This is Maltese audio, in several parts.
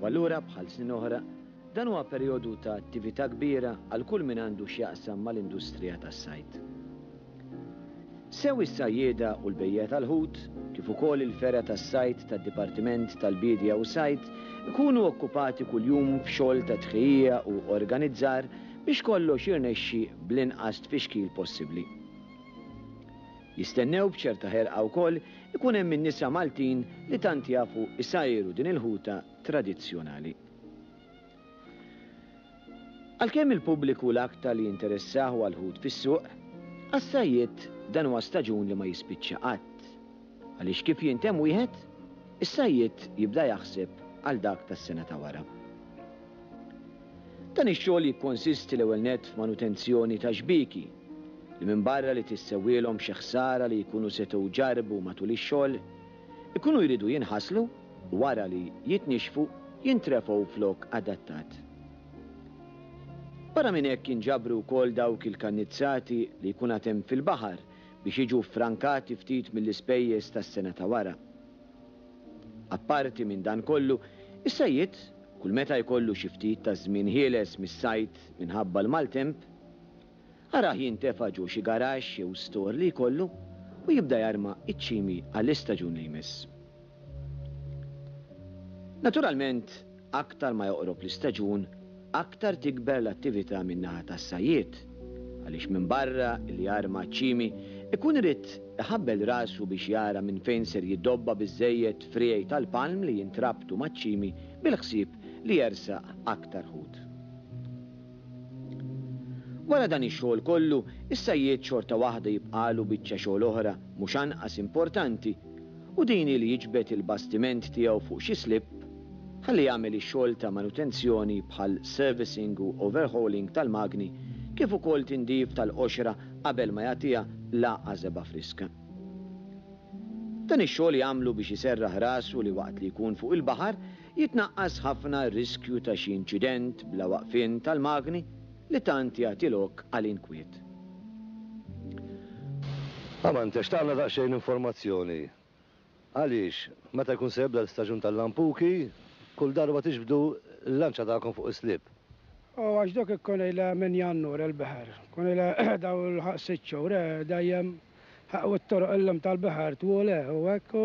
U allura, bħal snin oħra, dan huwa perjodu ta' attività kbira għal kull min għandu x'jaqsam mal-industrija tas-sajd. Sew is-sajjieda u l-bejjiegħa tal-ħut, kif ukoll il-fergħa tas-sajd tad-Dipartiment tal-Biedja u Sajd ikunu okkupati kuljum f'xogħol ta' tħejjija u organizzar biex kollox jirnexxi bl-inqas tfixkil possibbli. Jistennew b'ċerta ħerqa wkoll ikun hemm in-nisa Maltin li tant jafu jsajru din il-ħuta tradizzjonali. Għalkemm il-pubbliku l-aktar li jinteressah huwa l-ħut fis-suq, għas-sajjied dan huwa staġun li ma jispiċċa qatt. Għaliex kif jintemm wieħed, is-sajjied jibda jaħseb għal dak tas-sena ta' wara. Dan ix-xogħol jikkonsisti l-ewwel nett f'manutenzjoni ta' xbieki, li minbarra li tissewwielhom xi ħsara li jkunu setgħu ġarrbu matul ix-xogħol, ikunu jridu jinħaslu u wara li jitnixxfu jintrefgħu f'lok adattat. Barra minn hekk jinġabru wkoll dawk il-kannizzati li jkun għad hemm fil-baħar biex jiġu ffrankati ftit mill-ispejjeż tas-sena ta' wara. Apparti minn dan kollu, is-sajjied, kull meta jkollu xi ftit ta' żmien ħieles mis-sajd minħabba l-maltemp, arah jintefa' ġo xi garaxx jew store li jkollu u jibda jarma iċ-ċimi għall-istaġun li jmiss. Naturalment, Aktar ma joqrob l-istaġun, aktar tikber l-attività min-naħa tas-sajjied, għaliex minbarra li jarma ċ-ċimi, ikun irid iħabbel rasu biex jara minn fejn ser jiddobba biżżejjed friegħi tal-palm li jintrabtu maċ-ċimi bil-ħsieb li jersaq aktar ħut. Wara dan ix-xogħol kollu, is-sajjied xorta waħda jibqagħlu biċċa xogħol oħra mhux anqas importanti, u din hi li jiġbed il-bastiment tiegħu fuq xi slip ħalli jagħmel ix-xogħol ta' manutenzjoni bħal servicing u overhauling tal-magni kif ukoll tindif tal-qoxra qabel ma jagħtiha l-għażeba friska. Dan ix-xogħol jagħmlu biex iserraħ rasu li waqt li jkun fuq il-baħar Jitnaqqas ħafna r-riskju ta' xi inċident bla waqfien tal-magni li tant jagħti lok għal inkwiet. Amante, xtaqna daqsxejn informazzjoni. Għaliex, meta jkun se jibda l-istaġun tal-lampuki, kull darba tiġbdu l-lanċa tagħkom fuq is-slip? O, għax dak ikkun ilha minn Jannur il-baħar. Kun ilha daw il-ħaq sitt xhur, eh, dejjem, ħaq u t-toroq illum tal-baħar twul, eh, u hekk, u.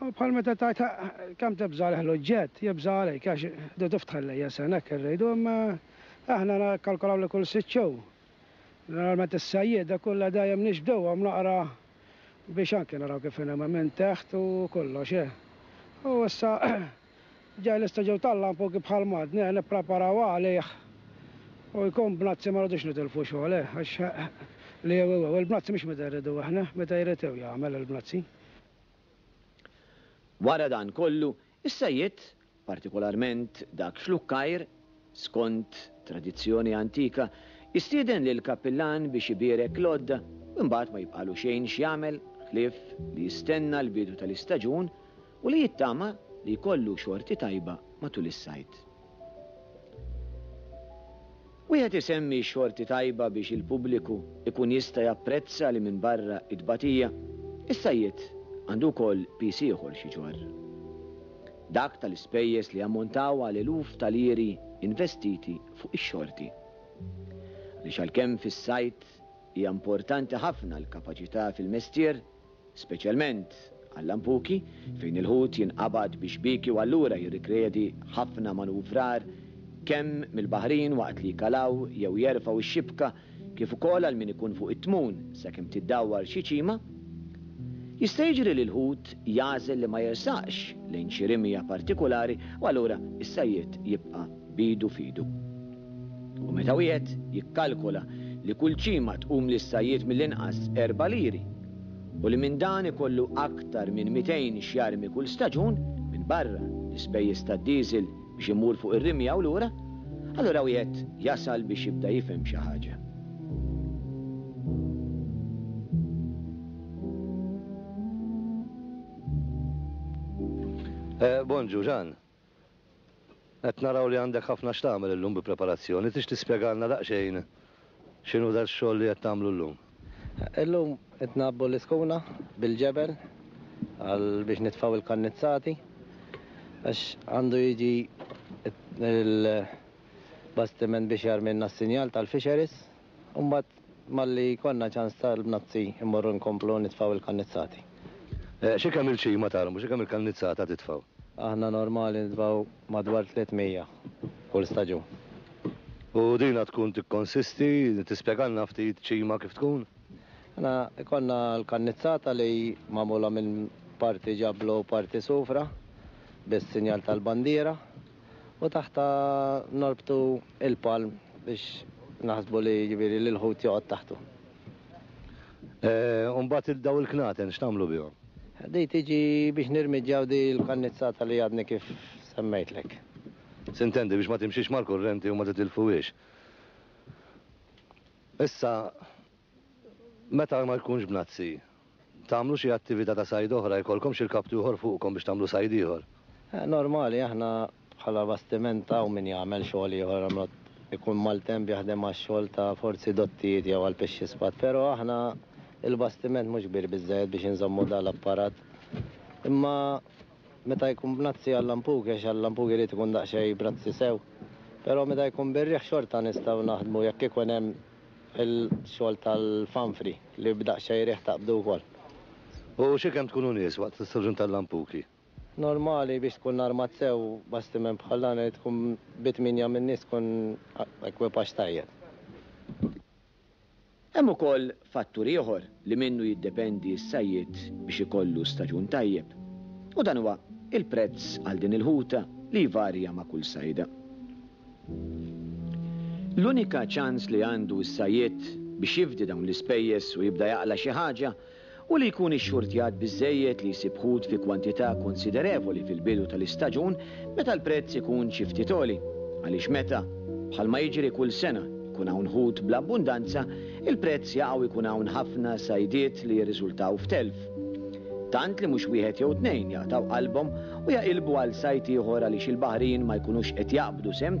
Hu bħal meta tgħid kemm tibża' għalih l-oġġett, jibża' għalik għax du tiftaħ il-lejjesen, hekk irridu, imma aħna nikkalkolaw li kull sitt xhur. Ġeneralment is-sajjieda kollha dejjem nixbduhom naqra biex anki naraw kif inhu minn teħt u kollox, eh. U issa Ġej l-istaġun tal-lamp u kif bħal madni eh nippreparaw għalih u jkun bnazzi ma rridux nitilfu xogħol eh għax l-eweweww il-bnazzi mhux meta jridu aħna eh meta jrid hu jagħmel il-bnazzi. Wara dan kollu, is-sajjied, partikolarment dak Xlukkajr, skont tradizzjoni antika, jistieden lill-kappillan biex ibierek l-għodda, u imbagħad ma jibqagħlu xejn x'jagħmel ħlief li jistenna l-bidu tal-istaġun u li jittama li jkollu xorti tajba matul is-sajd. Wieħed isemmi x-xorti tajba biex il-pubbliku jkun jista' japprezza li minbarra t-tbatija, is-sajd għandu wkoll piż ieħor x'iġorr. dak tal-ispejjeż li jammontaw għal eluf ta' liri investiti fuq ix-xorti. Għaliex għalkemm fis-sajd hija importanti ħafna l-kapaċità fil-mestier, speċjalment għal-lampuki, fejn il-ħut jinqabad bi xbieki u allura jirrikjedi ħafna manuvrar kemm mill-baħrin waqt li jkalaw jew jerfgħu x-xibka, kif ukoll għal min ikun fuq it-tmun sakemm tiddawwar xi ċima, jista' jiġri li l-ħut jagħżel li ma jersaqx lejn xi rimja partikulari u allura s-sajjied jibqa' b'idu f'idu. U meta wieħed jikkalkola li kull ċima tqum lis-sajjied mill-inqas erba' liri u li minn dan ikollu aktar minn mitejn x'jarmi kull staġun, minbarra l-ispejjeż tad-diesel, biex imur fuq ir-rimja u lura, allura wieħed jasal biex jibda jifhem xi ħaġa. Bonġu, Ġann. Qed naraw li għandek ħafna x'tagħmel illum bi preparazzjoni. Tridx tispjegalna daqsxejn X'inhu dax-xogħol li qed tagħmlu llum? Illum qed ngħabbu l-iskuna bil-ġebel għal biex nitfgħu l-kannizzati għax għandu jiġi l-bastiment biex jarmilna s-sinjal tal-fisheries u mbagħad malli jkollna ċans tal-bnazzi mmorru nkomplu nitfgħu l-kannizzati. Xi kemm il-ċima tarmu? Xi kemm il-kannizzata titfgħu? Aħna normali nitfgħu madwar 300 kull staġun. U dina tkun tikkonsisti, tispjegalna ftit ċima kif tkun? Aħna jkollna l-kannizzata li magħmula minn parti ġablu u parti sufra bis-sinjal tal-bandiera u taħtha norbtu l-palm biex naħsbu li jiġifieri li l-ħut joqgħod taħtu. U mbagħad dawn il-knaten x'tagħmlu bihom? Di tiġi biex nirmiġġjaw di l-kannizzata li għadni kif semmejtlek. S'intendi biex ma timxix mal-kurrenti u ma titilfuhiex. Issa, meta ma jkunx b'nazzi, Tagħmlu xi attività ta' sajd oħra, jkollkomx irkaptu ieħor fuqkom biex tagħmlu sajd ieħor? Normali, aħna bħala bastiment hawn min jagħmel xogħol ieħor, ikun maltemp jaħdem għax-xogħol ta' forzi dottijiet jew għall-pixxi sbagħ. Però aħna l-bastiment mhux kbir biżżejjed biex inżommu dan l-apparat. Imma meta jkun b'nazzi għal-lampug, għax għal-lampug irid ikun daqsxejn b'razzi sew, però meta jkun bir-riħ xorta nistgħu naħdmu jekk ikun hemm Il-xogħol tal-fanfri li b'daqs xejrieh taqbdu wkoll. U xi kemm tkunu nies waqt l-istaġun tal-lampuki? Normali biex tkun armat sew bastiment bħal dan irid tkun bi tmienja min-nies tkun ekwipaġġ tajjeb. Hemm ukoll fattur ieħor li minnu jiddependi s-sajjied biex ikollu staġun tajjeb. U dan huwa il-prezz għal din il-ħuta li jvarja ma' kull sajda. L-unika ċans li għandu s-sajied biex jifdi dawn l-ispejjeż u jibda jaqla' xi ħaġa hu li jkun ixxurtjat biżżejjed li jsib ħut fi kwantità konsiderevoli fil-bidu tal-istaġun meta l-prezz ikun xi ftit għoli għaliex meta, bħalma jiġri kull sena, ikun hawn ħut bl-abbundanza, il-prezz jaqaw ikun hawn ħafna sajdiet li jirriżultaw f'telf. Tant li mhux wieħed jew tnejn jaqtgħu qalbhom u jaqilbu għal sajd ieħor għaliex il-baħrin ma jkunux qed jaqbdu sehem